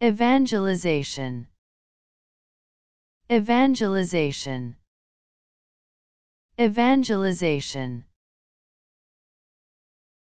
evangelization. Evangelization. Evangelization.